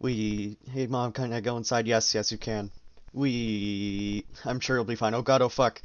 We. Hey, mom, can I go inside? Yes, yes, you can. We. I'm sure you'll be fine. Oh god, oh fuck.